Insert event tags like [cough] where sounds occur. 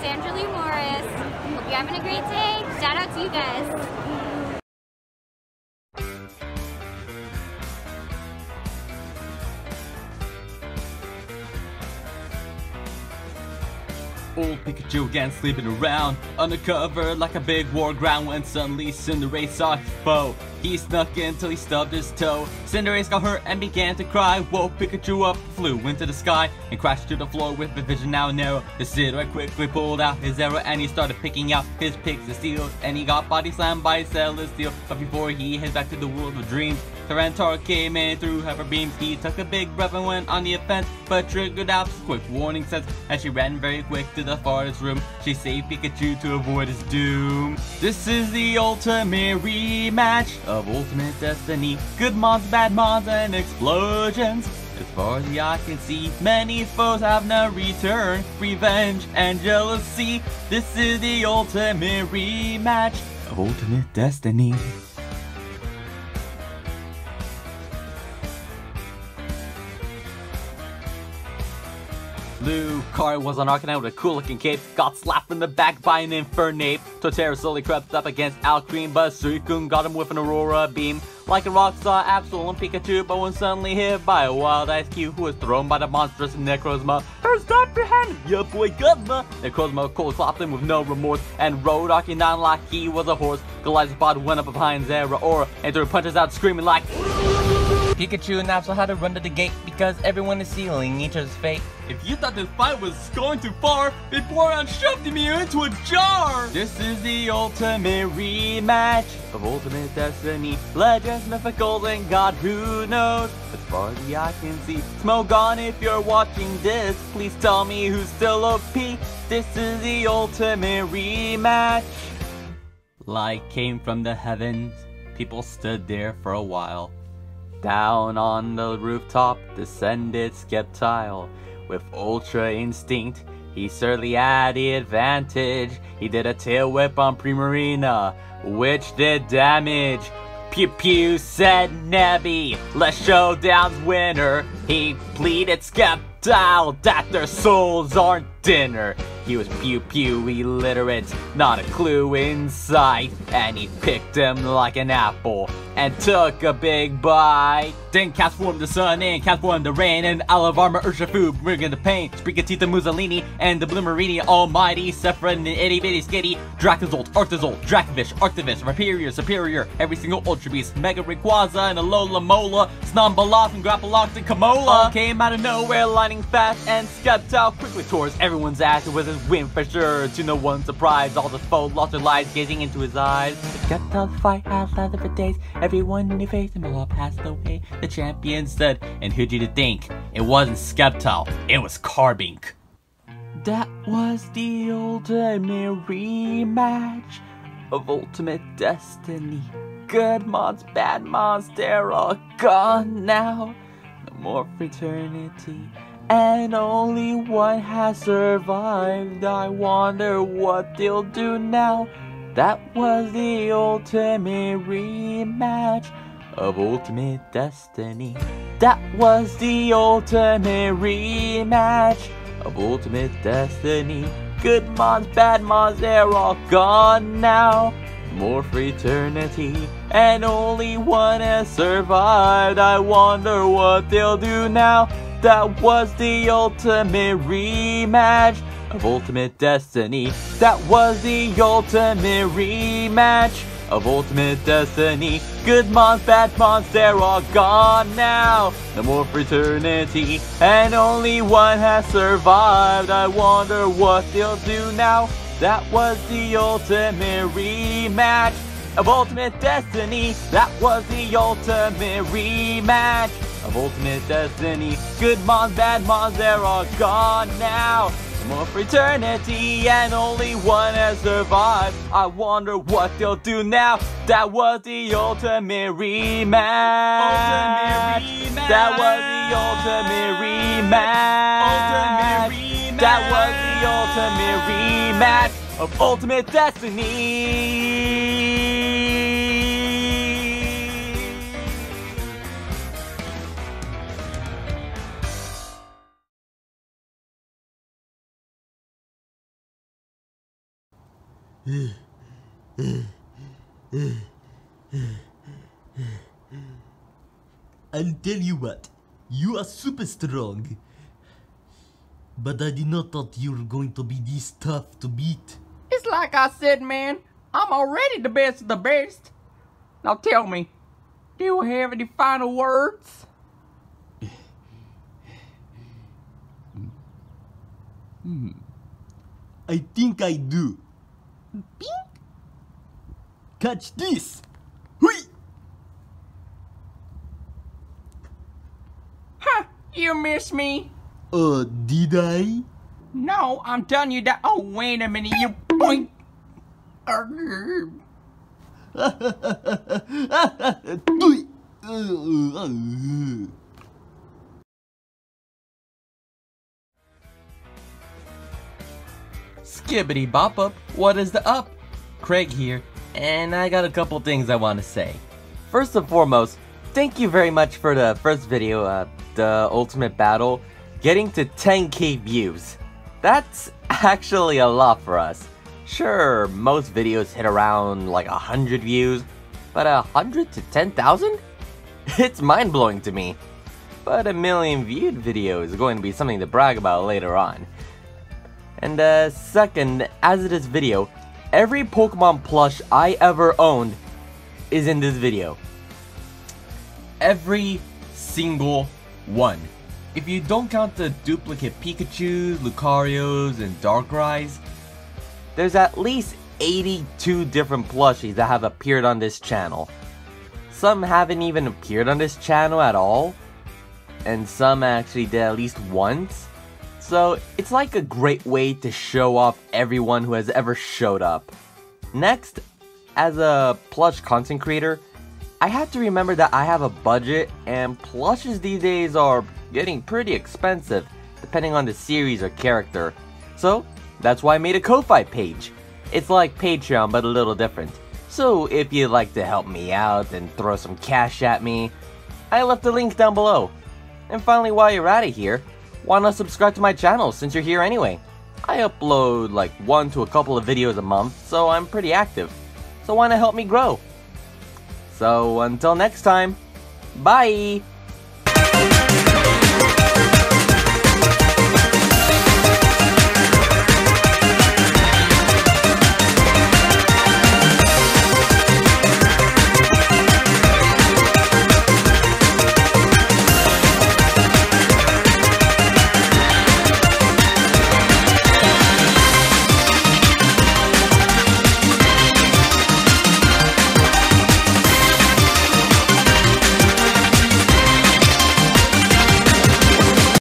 Sandra Lee Morris. Hope you're having a great day. Shout out to you guys. Old Pikachu again sleeping around Undercover like a big war ground When suddenly Cinderace saw his foe He snuck in till he stubbed his toe Cinderace got hurt and began to cry Woke Pikachu up, flew into the sky And crashed to the floor with the vision now narrow Decidueye quickly pulled out his arrow And he started picking out his picks and steel And he got body slammed by Celesteela But before he heads back to the world of dreams Tyranitar came in through hyper beams. He took a big breath and went on the offense, but triggered out quick warning sense as she ran very quick to the farthest room. She saved Pikachu to avoid his doom. This is the ultimate rematch of Ultimate Destiny. Good mons, bad mons, and explosions. As far as the eye can see, many foes have no return. Revenge and jealousy. This is the ultimate rematch of Ultimate Destiny. Lucario was on Arcanine with a cool looking cape, got slapped in the back by an Infernape. Torterra slowly crept up against Alcremie, but Suicune got him with an Aurora Beam. Lycanroc star, Absol and Pikachu, but was suddenly hit by a wild Eiscue who was thrown by the monstrous Necrozma. There's Dr. Hand, your boy Guzma! Necrozma cold clapped him with no remorse and rode Arcanine like he was a horse. Goliath's went up behind Zeraora and threw punches out screaming like Pikachu and Absol had to run to the gate because everyone is sealing each other's fate. If you thought this fight was going too far, Vaporeon shoved me into a jar! This is the ultimate rematch of Ultimate Destiny. Legends, Mythicals, and God who knows. As far as the eye can see. Smogon, if you're watching this, please tell me who's still OP. This is the ultimate rematch. Light came from the heavens. People stood there for a while. Down on the rooftop descended Sceptile. With Ultra Instinct, he certainly had the advantage. He did a tail whip on Primarina, which did damage. Pew pew said Nebby, let's showdown's winner. He pleaded Sceptile that their souls aren't dinner. He was pew pew illiterate, not a clue in sight, and he picked him like an apple and took a big bite. Then Castform the sun and Castform the rain and Olive Armor Urshifu bringing the pain. Sprigatito Mussolini and the Bloomerini Almighty Sephiroth and Itty Bitty Skitty Dracozolt, Arctozolt, Dracovish, Arctovish, Superior, Superior, every single Ultra Beast, Mega Rayquaza and Alola Mola, Snombalot and Grapploct and Kamola all came out of nowhere lining fast and Sceptile quickly towards everyone's ass with his win for sure. To no one's surprise, all the foes lost their lives gazing into his eyes. The Sceptile fight has lasted for days. Everyone who faced him all passed away. The champion said, and who'd you think? It wasn't Sceptile, it was Carbink. That was the ultimate rematch of Ultimate Destiny. Good mons, bad mons, they're all gone now. No more fraternity, and only one has survived. I wonder what they'll do now. That was the ultimate rematch of Ultimate Destiny. That was the ultimate rematch of Ultimate Destiny. Good mons, bad mons, they're all gone now. More fraternity, and only one has survived. I wonder what they'll do now. That was the ultimate rematch of Ultimate Destiny. That was the ultimate rematch of Ultimate Destiny. Good mons, bad mons, they're all gone now. No more fraternity, and only one has survived. I wonder what they'll do now. That was the ultimate rematch of Ultimate Destiny. That was the ultimate rematch of Ultimate Destiny. Good mons, bad mons, they're all gone now. More fraternity and only one has survived. I wonder what they'll do now. That was the ultimate rematch. That was the. Ultimate rematch. That was the ultimate rematch of Ultimate Destiny. I'll tell you what, you are super strong. But I did not thought you were going to be this tough to beat. It's like I said, man. I'm already the best of the best. Now tell me, do you have any final words? Hmm. I think I do. Bing. Catch this! Hui! Huh, you miss me. Uh, did I? No, I'm telling you that. Oh, wait a minute, you boink. Uh, uh, Skibbity bop up, what is the up? Craig here, and I got a couple things I want to say. First and foremost, thank you very much for the first video, uh, the Ultimate Battle, getting to 10k views. That's actually a lot for us. Sure, most videos hit around like 100 views, but a 100 to 10,000? [laughs] It's mind-blowing to me. But a million viewed video is going to be something to brag about later on. And uh, second, as of this video, every Pokemon plush I ever owned is in this video. Every single one. If you don't count the duplicate Pikachus, Lucarios, and Darkrai's, there's at least 82 different plushies that have appeared on this channel. Some haven't even appeared on this channel at all, and some actually did at least once. So it's like a great way to show off everyone who has ever showed up. Next, as a plush content creator, I have to remember that I have a budget and plushes these days are getting pretty expensive depending on the series or character. So that's why I made a Ko-Fi page. It's like Patreon but a little different. So if you'd like to help me out and throw some cash at me, I left a link down below. And finally while you're out of here, why not subscribe to my channel since you're here anyway? I upload like one to a couple of videos a month, so I'm pretty active. So why not help me grow? So until next time, bye!